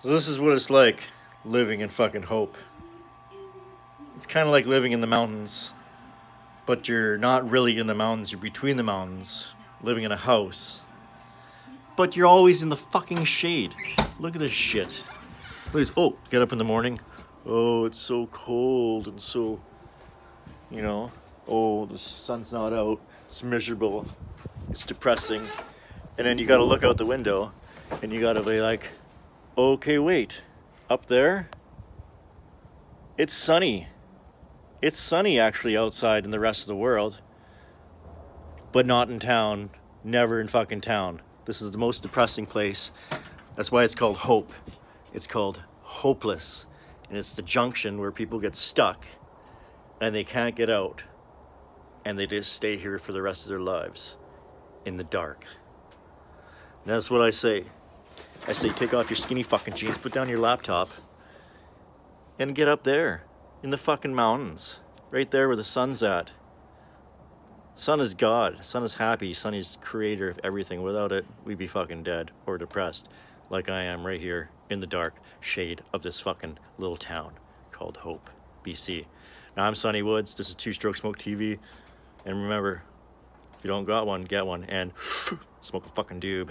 So this is what it's like living in fucking hope. It's kind of like living in the mountains, but you're not really in the mountains, you're between the mountains, living in a house. But you're always in the fucking shade. Look at this shit. Look. Oh, get up in the morning. Oh, it's so cold and so, you know, oh, the sun's not out. It's miserable. It's depressing. And then you gotta look out the window and you gotta be like, okay, wait, up there, it's sunny. It's sunny actually outside in the rest of the world, but not in town, never in fucking town. This is the most depressing place. That's why it's called hope. It's called hopeless. And it's the junction where people get stuck and they can't get out and they just stay here for the rest of their lives in the dark. And that's what I say. I say take off your skinny fucking jeans, put down your laptop, and get up there in the fucking mountains. Right there where the sun's at. Sun is God. Sun is happy. Sun is creator of everything. Without it, we'd be fucking dead or depressed, like I am right here in the dark shade of this fucking little town called Hope, BC. Now I'm Sonny Woods. This is Two Stroke Smoke TV. And remember, if you don't got one, get one and smoke a fucking doob.